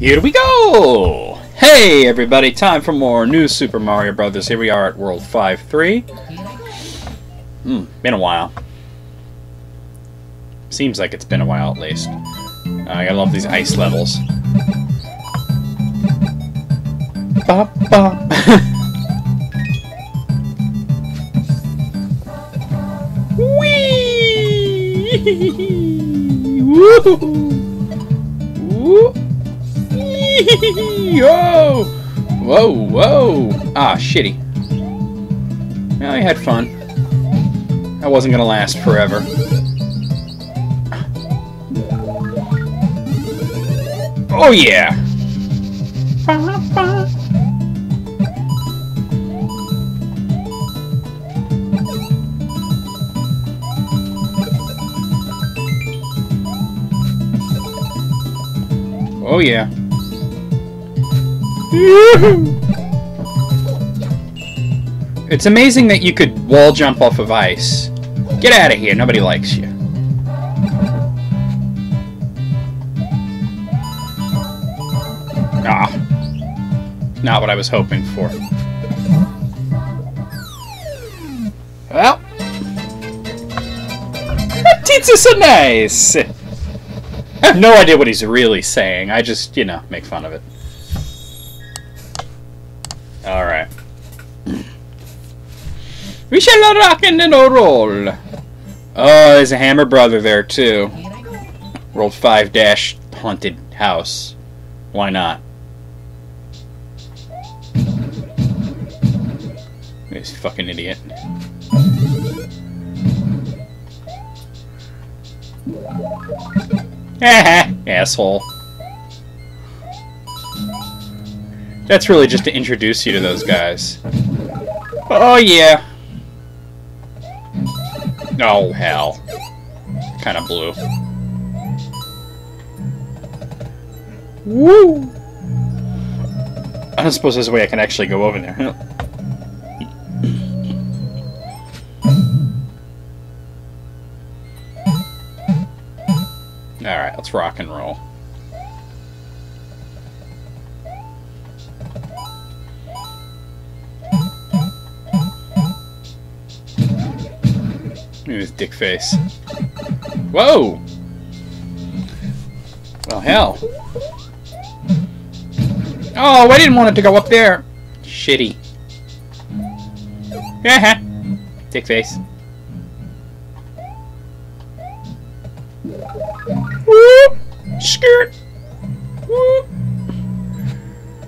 Here we go! Hey everybody, time for more new Super Mario Brothers. Here we are at World 5-3. Hmm, been a while. Seems like it's been a while at least. Uh, I gotta love these ice levels. Ba ba. Whee! Woo! Whoa! Whoa, whoa! Ah, shitty. Well, I had fun. That wasn't gonna last forever. Oh yeah! Oh yeah. It's amazing that you could wall jump off of ice. Get out of here, nobody likes you. Ah. Not what I was hoping for. Well. Tits are so nice! I have no idea what he's really saying. I just, you know, make fun of it. We shall rock and roll. Oh, there's a Hammer Brother there, too. World 5 Dash Haunted House. Why not? This fucking idiot. Asshole. That's really just to introduce you to those guys. Oh, yeah. Oh, hell. Kind of blue. Woo! I don't suppose there's a way I can actually go over there. Alright, let's rock and roll. At his dick face. Whoa! Well, hell. Oh, I didn't want it to go up there. Shitty. Yeah. Dick face. Whoop! Skirt! Whoop!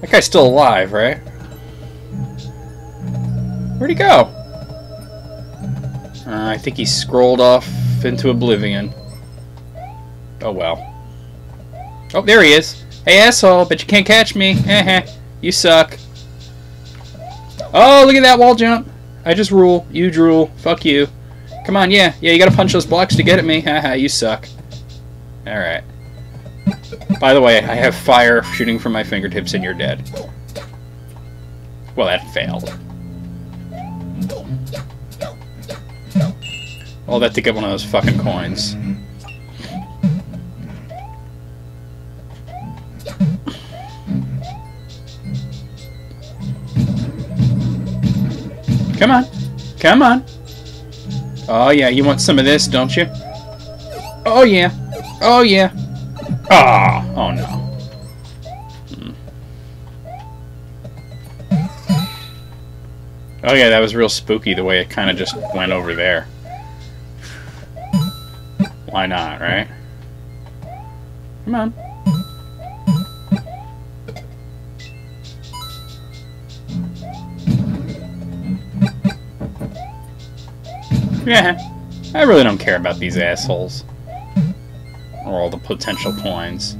That guy's still alive, right? Where'd he go? Uh, I think he scrolled off into oblivion. Oh well. Oh, there he is. Hey, asshole, but you can't catch me. You suck. Oh, look at that wall jump. I just rule. You drool. Fuck you. Come on, yeah. Yeah, you gotta punch those blocks to get at me. Haha, you suck. Alright. By the way, I have fire shooting from my fingertips and you're dead. Well, that failed. All that to get one of those fucking coins. Come on. Come on. Oh, yeah, you want some of this, don't you? Oh, yeah. Oh, yeah. Ah, oh, no. Hmm. Oh, yeah, that was real spooky the way it kind of just went over there. Why not, right? Come on. Yeah, I really don't care about these assholes. Or all the potential coins.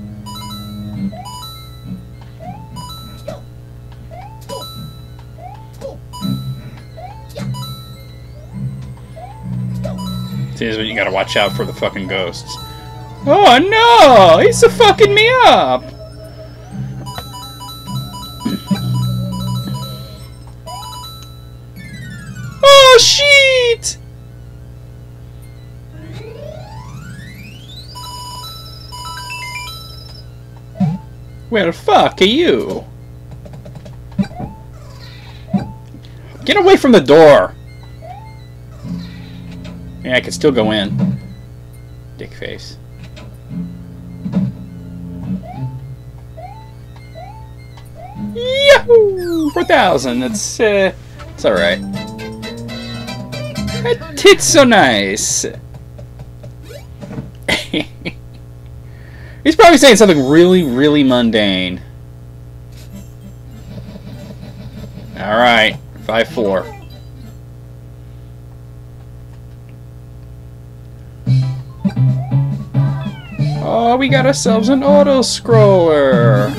Is when you gotta watch out for the fucking ghosts. Oh no! He's a fucking me up! oh shit! Well, fuck are you. Get away from the door! Yeah, I could still go in. Dick face. Yahoo! 4,000. That's, uh, it's alright. That tit's so nice. He's probably saying something really, really mundane. Alright. 5-4. Oh, we got ourselves an auto-scroller.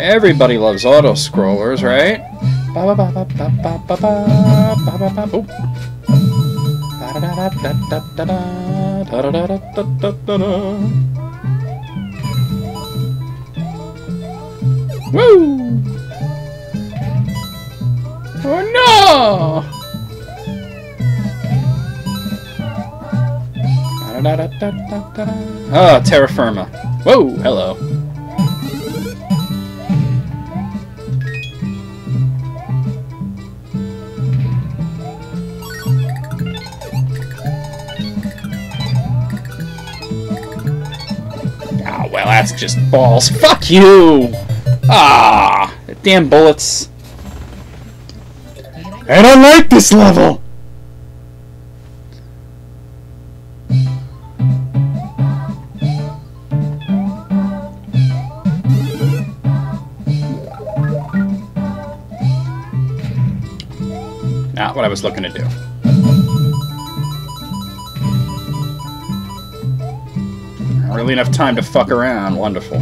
Everybody loves auto-scrollers, right? Ba ba. Ba Da da da da da da. Ah, terra firma. Whoa, hello. Ah, well, that's just balls. Fuck you! Ah, damn bullets. I don't like this level! What I was looking to do. Really enough time to fuck around. Wonderful.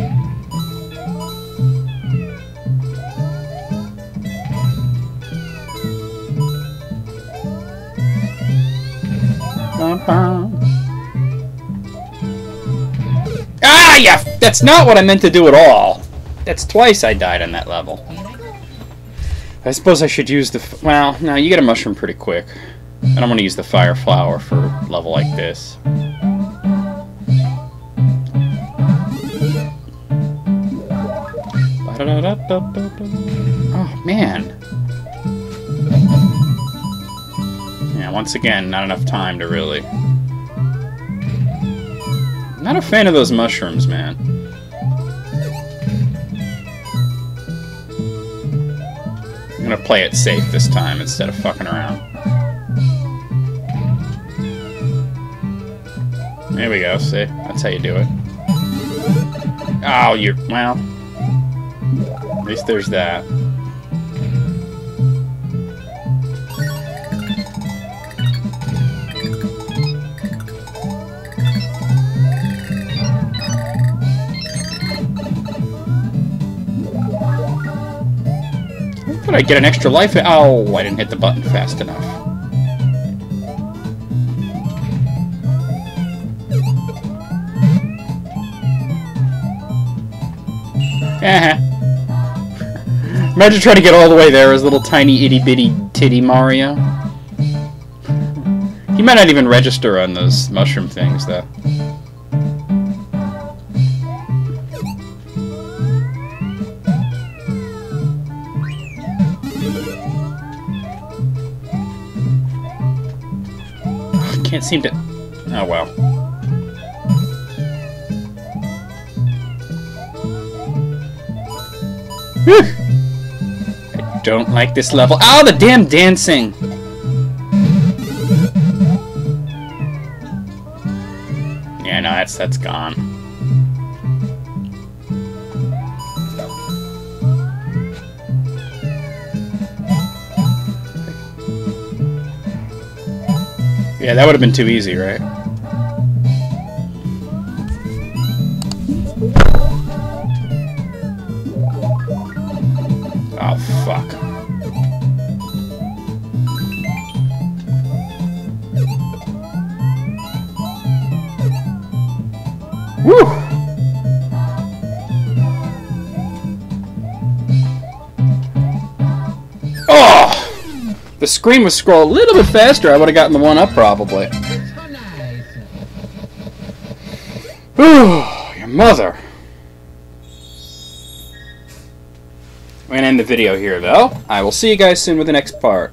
Ah, yeah! That's not what I meant to do at all. That's twice I died on that level. I suppose I should use the... well, no, you get a mushroom pretty quick. And I don't want to use the fire flower for a level like this. Oh, man. Yeah, once again, not enough time to really... Not a fan of those mushrooms, man. Gonna play it safe this time instead of fucking around. There we go, see? That's how you do it. Oh, you're... well... At least there's that. Did I get an extra life? Oh, I didn't hit the button fast enough. Uh-huh. Imagine trying to get all the way there as little tiny itty bitty titty Mario. He might not even register on those mushroom things, though. Can't seem to... Oh, well. Whew. I don't like this level. Oh, the damn dancing! Yeah, no, that's that's gone. Yeah, that would have been too easy, right? Oh, fuck. Woo! the screen was scrolled a little bit faster, I would have gotten the one up probably. Ooh, your mother. We're going to end the video here, though. I will see you guys soon with the next part.